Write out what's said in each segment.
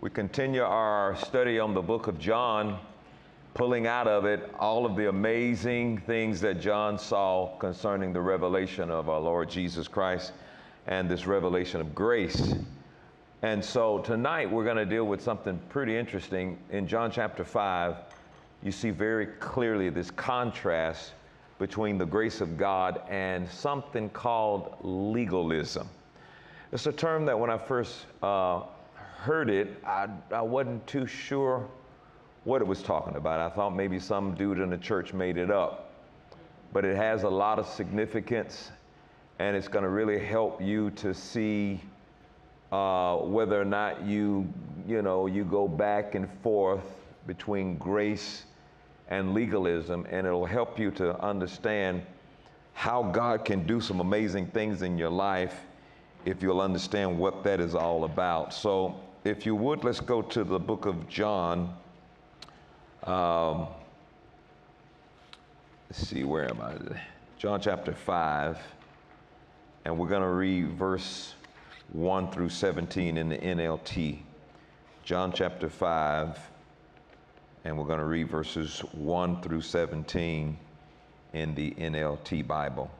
We continue our study on the book of John, pulling out of it all of the amazing things that John saw concerning the revelation of our Lord Jesus Christ and this revelation of grace. And so tonight we're going to deal with something pretty interesting. In John chapter 5, you see very clearly this contrast between the grace of God and something called legalism. It's a term that when I first uh, heard it, I, I wasn't too sure what it was talking about. I thought maybe some dude in the church made it up. But it has a lot of significance, and it's going to really help you to see uh, whether or not you, you know, you go back and forth between grace and legalism, and it'll help you to understand how God can do some amazing things in your life if you'll understand what that is all about. So, if you would, let's go to the book of John. Um, let's see, where am I? John chapter 5, and we're going to read verse 1 through 17 in the NLT. John chapter 5, and we're going to read verses 1 through 17 in the NLT Bible.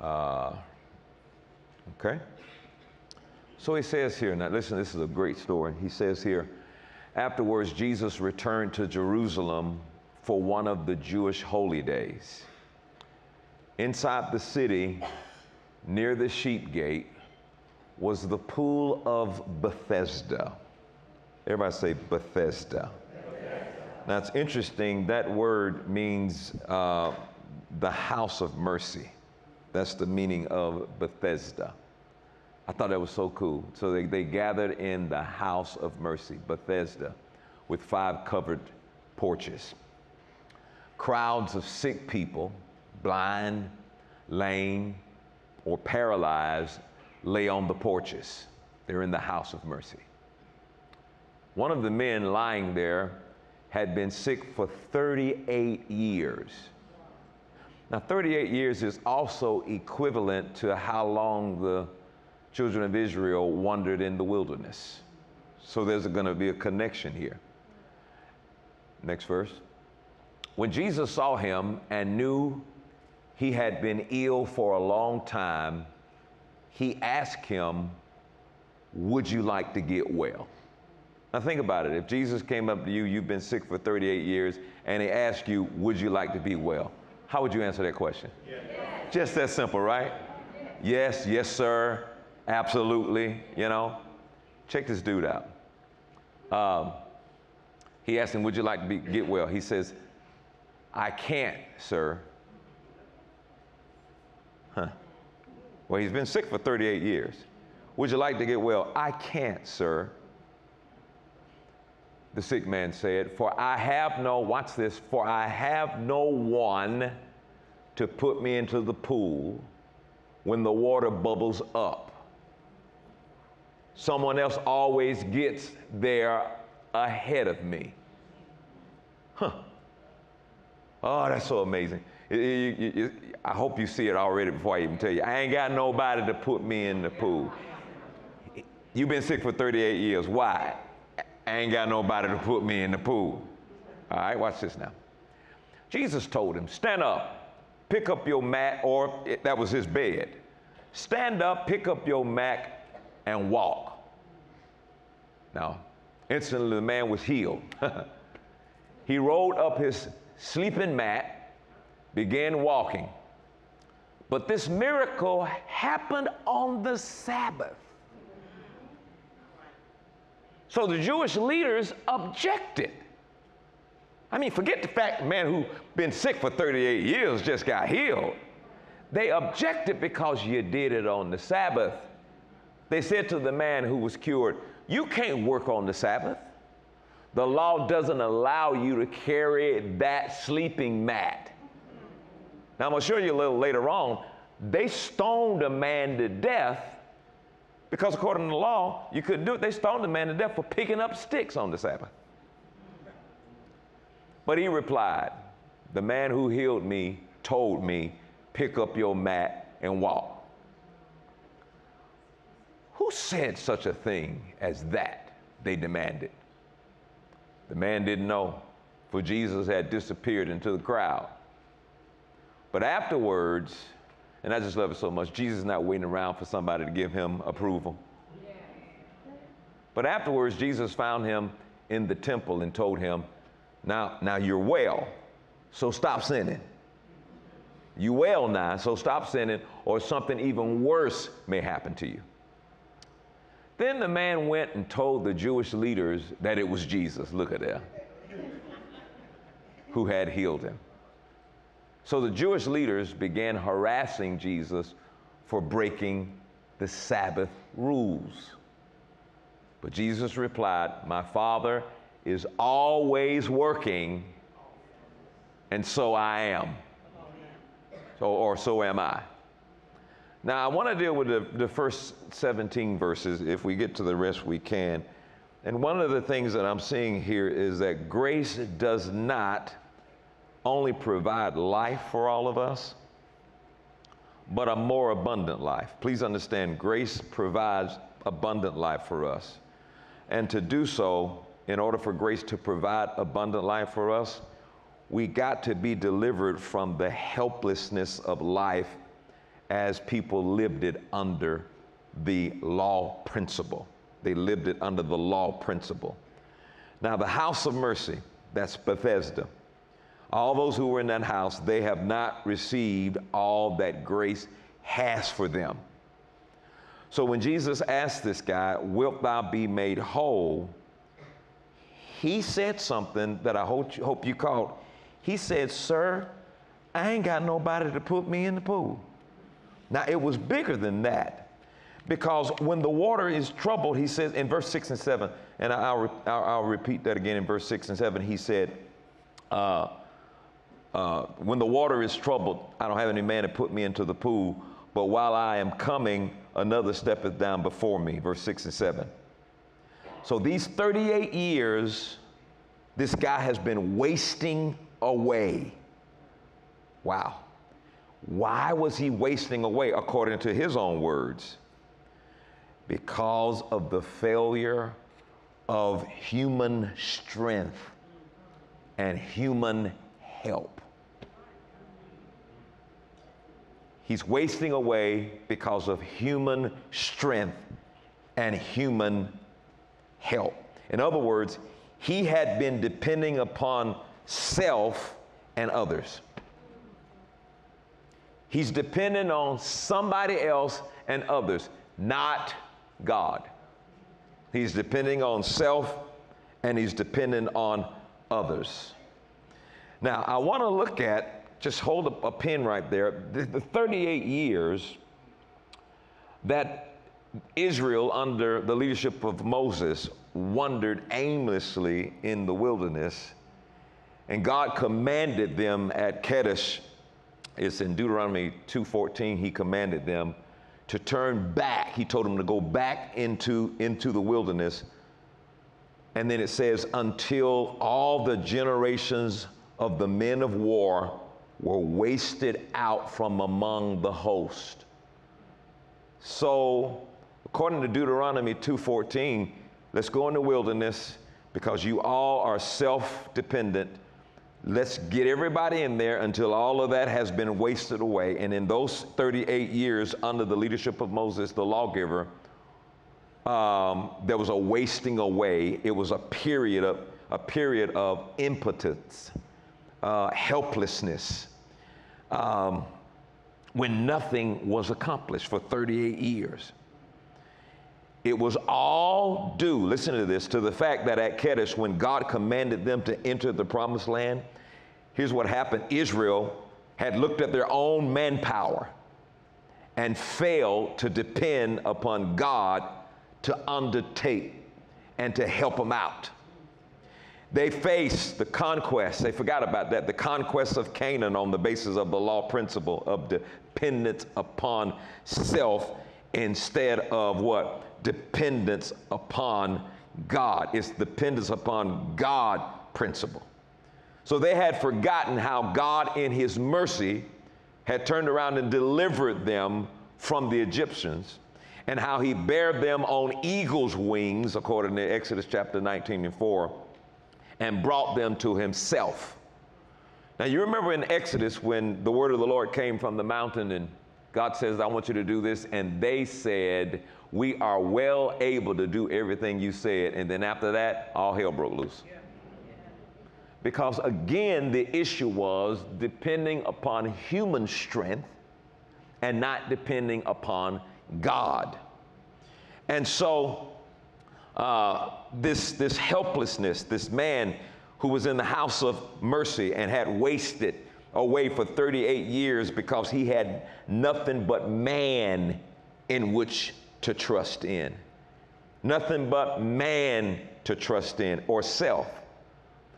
Uh, okay? So he says here, now listen, this is a great story. He says here, afterwards, Jesus returned to Jerusalem for one of the Jewish holy days. Inside the city, near the sheep gate, was the pool of Bethesda. Everybody say Bethesda. Now it's interesting, that word means uh, the house of mercy. That's the meaning of Bethesda. I thought that was so cool. So they, they gathered in the house of mercy, Bethesda, with five covered porches. Crowds of sick people, blind, lame, or paralyzed, lay on the porches. They're in the house of mercy. One of the men lying there had been sick for 38 years. Now, 38 years is also equivalent to how long the children of Israel wandered in the wilderness. So there's going to be a connection here. Next verse. When Jesus saw him and knew he had been ill for a long time, he asked him, Would you like to get well? Now think about it. If Jesus came up to you, you've been sick for 38 years, and he asked you, Would you like to be well? How would you answer that question? Yes. Just that simple, right? Yes, yes, sir. Absolutely, you know. Check this dude out. Um, he asked him, Would you like to be, get well? He says, I can't, sir. Huh. Well, he's been sick for 38 years. Would you like to get well? I can't, sir. The sick man said, For I have no, watch this, for I have no one to put me into the pool when the water bubbles up. Someone else always gets there ahead of me. Huh. Oh, that's so amazing. I hope you see it already before I even tell you. I ain't got nobody to put me in the pool. You've been sick for 38 years. Why? I ain't got nobody to put me in the pool. All right, watch this now. Jesus told him, Stand up, pick up your mat, or that was his bed. Stand up, pick up your mat, and walk. Now, instantly the man was healed. he rolled up his sleeping mat, began walking. But this miracle happened on the Sabbath. So the Jewish leaders objected. I mean, forget the fact the man who been sick for 38 years just got healed. They objected because you did it on the Sabbath. They said to the man who was cured, You can't work on the Sabbath. The law doesn't allow you to carry that sleeping mat. Now, I'm going to show you a little later on. They stoned a man to death because, according to the law, you couldn't do it. They stoned a man to death for picking up sticks on the Sabbath. But he replied, The man who healed me told me, Pick up your mat and walk. Who said such a thing as that? they demanded. The man didn't know, for Jesus had disappeared into the crowd. But afterwards, and I just love it so much, Jesus is not waiting around for somebody to give him approval. But afterwards, Jesus found him in the temple and told him, Now, now you're well, so stop sinning. You well now, so stop sinning, or something even worse may happen to you. Then the man went and told the Jewish leaders that it was Jesus, look at that, who had healed him. So the Jewish leaders began harassing Jesus for breaking the Sabbath rules. But Jesus replied, My Father is always working, and so I am. So, or so am I. Now, I want to deal with the, the first 17 verses. If we get to the rest, we can. And one of the things that I'm seeing here is that grace does not only provide life for all of us, but a more abundant life. Please understand, grace provides abundant life for us. And to do so, in order for grace to provide abundant life for us, we got to be delivered from the helplessness of life as people lived it under the law principle. They lived it under the law principle. Now, the house of mercy, that's Bethesda. All those who were in that house, they have not received all that grace has for them. So when Jesus asked this guy, Wilt thou be made whole? He said something that I hope, you caught. He said, Sir, I ain't got nobody to put me in the pool. Now, it was bigger than that because when the water is troubled, he says in verse 6 and 7, and I'll, I'll, I'll repeat that again in verse 6 and 7, he said, uh, uh, When the water is troubled, I don't have any man to put me into the pool, but while I am coming, another steppeth down before me. Verse 6 and 7. So these 38 years, this guy has been wasting away. Wow. Why was he wasting away, according to his own words? Because of the failure of human strength and human help. He's wasting away because of human strength and human help. In other words, he had been depending upon self and others. He's dependent on somebody else and others, not God. He's depending on self and he's dependent on others. Now, I want to look at, just hold a, a pin right there, the, the 38 years that Israel, under the leadership of Moses, wandered aimlessly in the wilderness, and God commanded them at Kadesh it's in Deuteronomy 2:14. He commanded them to turn back. He told them to go back into, into the wilderness. And then it says, until all the generations of the men of war were wasted out from among the host. So, according to Deuteronomy 2:14, let's go in the wilderness because you all are self-dependent Let's get everybody in there until all of that has been wasted away. And in those 38 years under the leadership of Moses, the lawgiver, um, there was a wasting away. It was a period of, a period of impotence, uh, helplessness, um, when nothing was accomplished for 38 years. It was all due, listen to this, to the fact that at Kadesh, when God commanded them to enter the promised land, here's what happened Israel had looked at their own manpower and failed to depend upon God to undertake and to help them out. They faced the conquest, they forgot about that, the conquest of Canaan on the basis of the law principle of dependence upon self instead of what? dependence upon God. It's dependence upon God principle. So they had forgotten how God, in His mercy, had turned around and delivered them from the Egyptians. and how he bare them on eagle's wings, according to Exodus chapter 19 and 4, and brought them to himself. Now, you remember in Exodus when the word of the Lord came from the mountain and God says, I want you to do this. And they said, We are well able to do everything you said. And then after that, all hell broke loose. Because again, the issue was depending upon human strength and not depending upon God. And so, uh, this, this helplessness, this man who was in the house of mercy and had wasted away for 38 years because he had nothing but man in which to trust in. Nothing but man to trust in or self.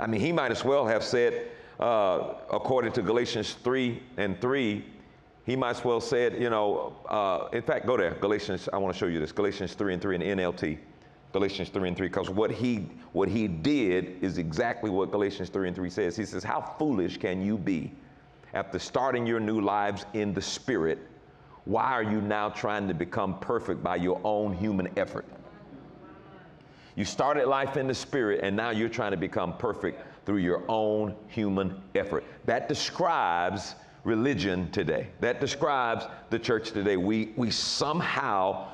I mean, he might as well have said, uh, according to Galatians 3 and 3, he might as well said, you know, uh, in fact, go there, Galatians, I want to show you this, Galatians 3 and 3 in NLT. Galatians 3 and 3, because what he what he did is exactly what Galatians 3 and 3 says. He says, How foolish can you be after starting your new lives in the spirit? Why are you now trying to become perfect by your own human effort? You started life in the spirit, and now you're trying to become perfect through your own human effort. That describes religion today. That describes the church today. We, we somehow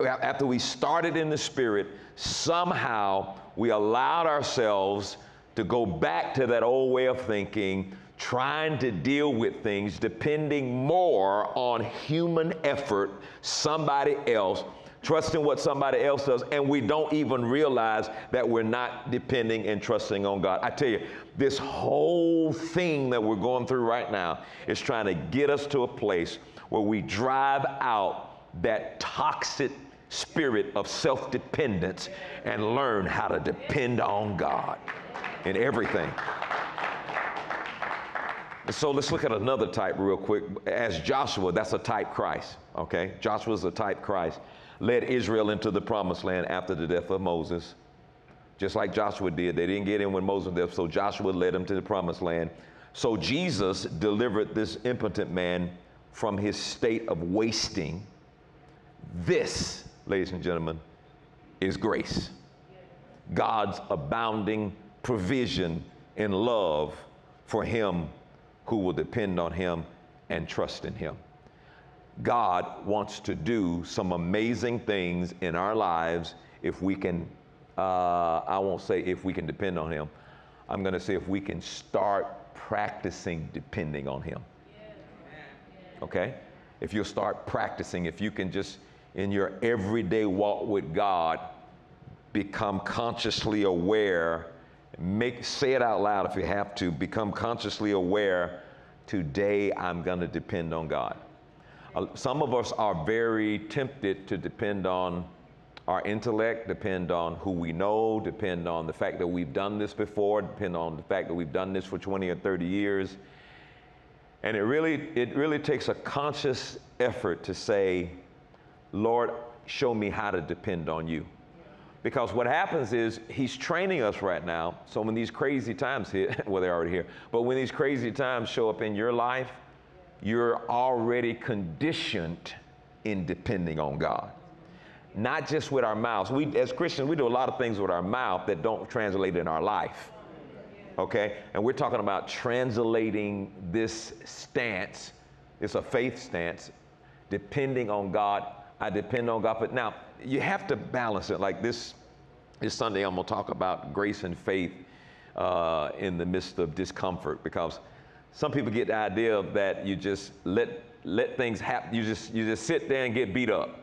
after we started in the Spirit, somehow we allowed ourselves to go back to that old way of thinking, trying to deal with things, depending more on human effort, somebody else, trusting what somebody else does, and we don't even realize that we're not depending and trusting on God. I tell you, this whole thing that we're going through right now is trying to get us to a place where we drive out that toxic spirit of self dependence and learn how to depend on God in everything. So let's look at another type real quick. As Joshua, that's a type Christ, okay? Joshua's a type Christ. Led Israel into the promised land after the death of Moses, just like Joshua did. They didn't get in when Moses left, so Joshua led them to the promised land. So Jesus delivered this impotent man from his state of wasting this, ladies and gentlemen, is grace. God's abounding provision and love for him who will depend on him and trust in him. God wants to do some amazing things in our lives if we can, uh, I won't say if we can depend on him. I'm going to say if we can start practicing depending on him. Okay? If you'll start practicing, if you can just in your everyday walk with God, become consciously aware. Make, say it out loud if you have to. Become consciously aware. Today, I'm going to depend on God. Some of us are very tempted to depend on our intellect, depend on who we know, depend on the fact that we've done this before, depend on the fact that we've done this for 20 or 30 years. And it really, it really takes a conscious effort to say, Lord, show me how to depend on you. Because what happens is he's training us right now. So when these crazy times hit, well, they're already here, but when these crazy times show up in your life, you're already conditioned in depending on God. Not just with our mouths. We, as Christians, we do a lot of things with our mouth that don't translate in our life. Okay? And we're talking about translating this stance, it's a faith stance, depending on God I depend on God. But now you have to balance it. Like this, this Sunday, I'm going to talk about grace and faith uh, in the midst of discomfort because some people get the idea that you just let let things happen. You just you just sit there and get beat up.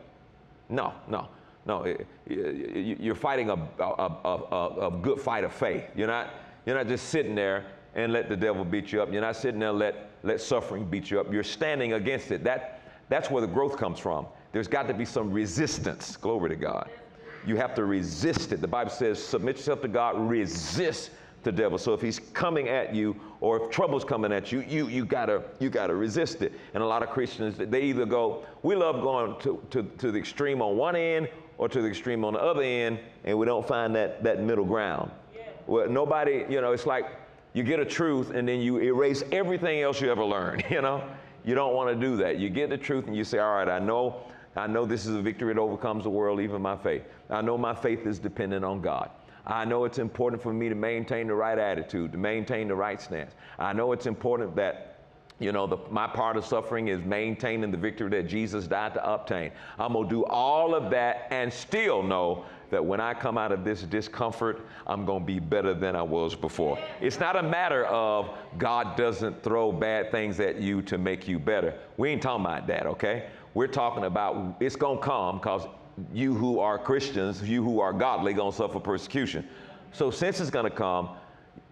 No, no, no. You're fighting a, a, a, a good fight of faith. You're not you're not just sitting there and let the devil beat you up. You're not sitting there and let let suffering beat you up. You're standing against it. That that's where the growth comes from there's got to be some resistance. Glory to God. You have to resist it. The Bible says, submit yourself to God, resist the devil. So if he's coming at you or if trouble's coming at you, you, you, gotta, you gotta resist it. And a lot of Christians, they either go, we love going to, to, to the extreme on one end or to the extreme on the other end, and we don't find that, that middle ground. Yeah. Well, nobody, you know, it's like you get a truth and then you erase everything else you ever learned, you know? You don't want to do that. You get the truth and you say, all right, I know I know this is a victory that overcomes the world, even my faith. I know my faith is dependent on God. I know it's important for me to maintain the right attitude, to maintain the right stance. I know it's important that you know, the, my part of suffering is maintaining the victory that Jesus died to obtain. I'm going to do all of that and still know that when I come out of this discomfort, I'm going to be better than I was before. It's not a matter of God doesn't throw bad things at you to make you better. We ain't talking about that, okay? We're talking about it's going to come because you who are Christians, you who are godly, to suffer persecution. So since it's to come,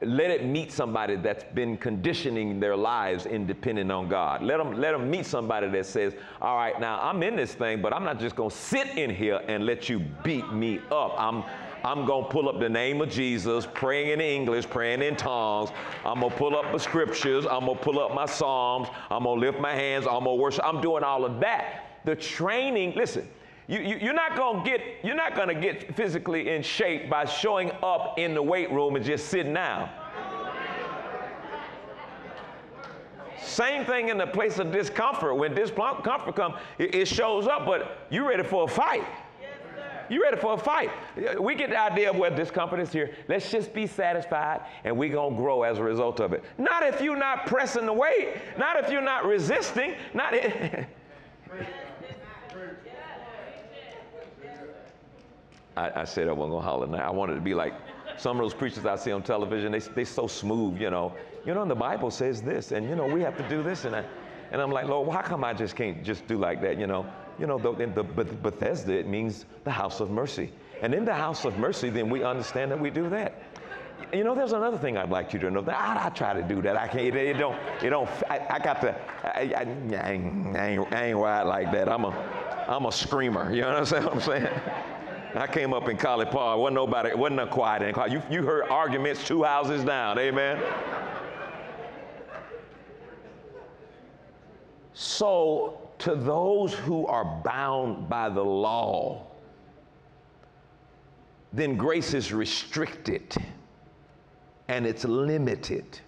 let it meet somebody that's been conditioning their lives independent on God. Let them, let them meet somebody that says, all right, now I'm in this thing, but I'm not just going to sit in here and let you beat me up. I'm, I'm going to pull up the name of Jesus, praying in English, praying in tongues. I'm going to pull up the scriptures. I'm going to pull up my Psalms. I'm going to lift my hands. I'm going to worship. I'm doing all of that. The training, listen, you, you, you're not going to get you're not to get physically in shape by showing up in the weight room and just sitting down. Same thing in the place of discomfort. When discomfort comes, it, it shows up, but you're ready for a fight. You ready for a fight? We get the idea of where discomfort is here. Let's just be satisfied and we're going to grow as a result of it. Not if you're not pressing the weight, not if you're not resisting, not I, I said I wasn't gonna holler now. I wanted to be like some of those preachers I see on television. They they so smooth, you know. You know, and the Bible says this, and you know we have to do this, and I, and I'm like, Lord, why come I just can't just do like that? You know, you know, the, the, the Bethesda it means the house of mercy, and in the house of mercy, then we understand that we do that. You know, there's another thing I'd like you to know. That I, I try to do that. I can't. It, it don't. It don't. I, I got to. I, I, ain't, I ain't, I ain't right like that. I'm a. I'm a screamer. You know what I'm saying? I came up in College Park. Wasn't nobody, wasn't no quiet in college. You, you heard arguments two houses down. Amen. So, to those who are bound by the law, then grace is restricted and it's limited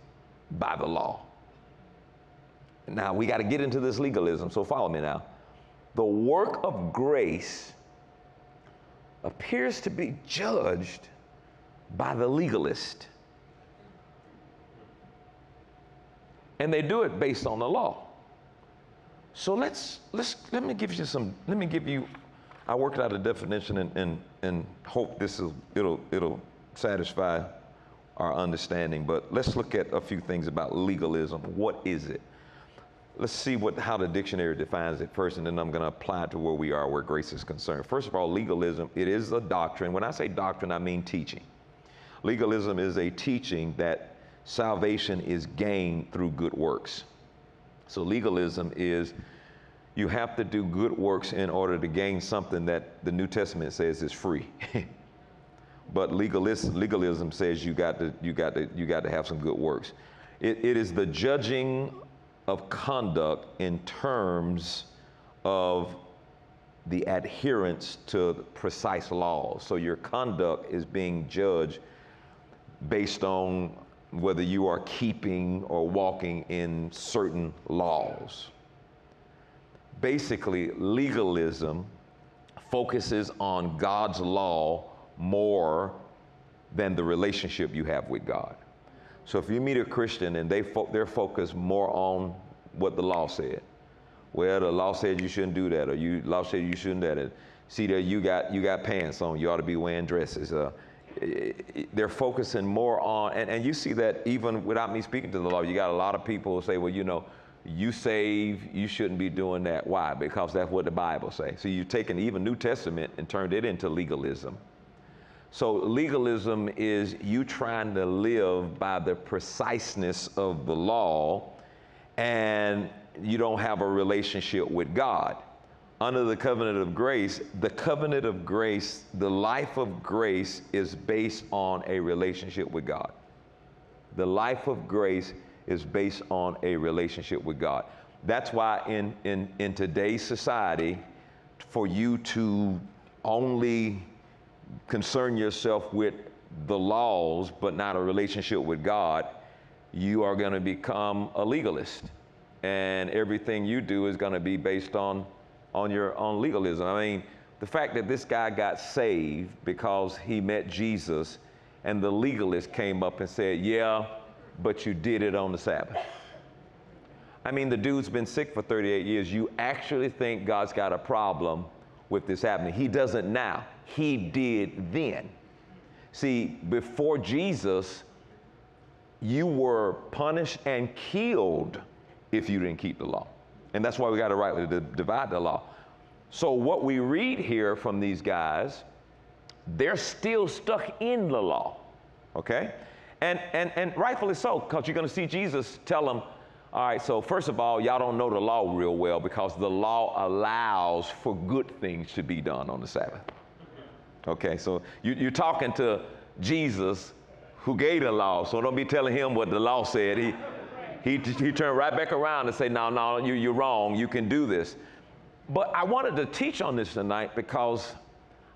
by the law. Now, we got to get into this legalism, so follow me now. The work of grace appears to be judged by the legalist. And they do it based on the law. So let's, let's, let me give you some, let me give you, I worked out a definition and, and, and hope this will, it'll, it'll satisfy our understanding. But let's look at a few things about legalism. What is it? Let's see what, how the dictionary defines it first, and then I'm going to apply it to where we are, where grace is concerned. First of all, legalism, it is a doctrine. When I say doctrine, I mean teaching. Legalism is a teaching that salvation is gained through good works. So legalism is you have to do good works in order to gain something that the New Testament says is free. but legalism, legalism says you got to, you got to, you got to have some good works. It, it is the judging of conduct in terms of the adherence to precise laws. So your conduct is being judged based on whether you are keeping or walking in certain laws. Basically, legalism focuses on God's law more than the relationship you have with God. So if you meet a Christian and they fo- they're focused more on what the law said, well, the law said you shouldn't do that, or you law said you shouldn't that. see there, you got you got pants on. You ought to be wearing dresses. Uh, they're focusing more on, and, and you see that even without me speaking to the law, you got a lot of people who say, well, you know, you save, you shouldn't be doing that. Why? Because that's what the Bible says. So you've taken even New Testament and turned it into legalism. So legalism is you trying to live by the preciseness of the law and you don't have a relationship with God. Under the covenant of grace, the covenant of grace, the life of grace is based on a relationship with God. The life of grace is based on a relationship with God. That's why in, in, in today's society, for you to only concern yourself with the laws but not a relationship with God, you are going to become a legalist. And everything you do is going to be based on on your on legalism. I mean, the fact that this guy got saved because he met Jesus and the legalist came up and said, Yeah, but you did it on the Sabbath. I mean, the dude's been sick for 38 years. You actually think God's got a problem with this happening. He doesn't now, He did then. See, before Jesus, you were punished and killed if you didn't keep the law. And that's why we got to rightly divide the law. So, what we read here from these guys, they're still stuck in the law, okay? And, and, and rightfully so, because you're going to see Jesus tell them, all right, so first of all, y'all don't know the law real well because the law allows for good things to be done on the Sabbath. Okay, so you, you're talking to Jesus who gave the law, so don't be telling him what the law said. He, he, he turned right back around and said, no, no, you, you're wrong. You can do this. But I wanted to teach on this tonight because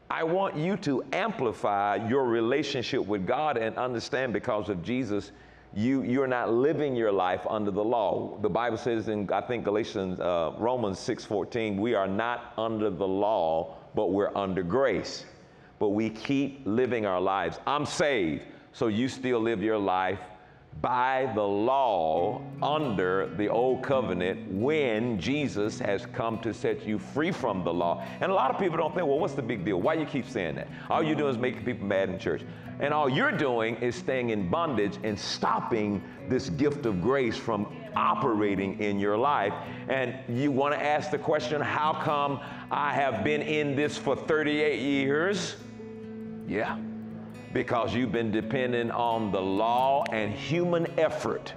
I want you to amplify your relationship with God and understand because of Jesus, you, you're not living your life under the law. The Bible says in, I think, Galatians, uh, Romans 6.14, we are not under the law, but we're under grace. But we keep living our lives. I'm saved, so you still live your life by the law under the old covenant when Jesus has come to set you free from the law. And a lot of people don't think, well, what's the big deal? Why you keep saying that? All you're doing is making people mad in church. And all you're doing is staying in bondage and stopping this gift of grace from operating in your life. And you want to ask the question, how come I have been in this for 38 years? Yeah because you've been dependent on the law and human effort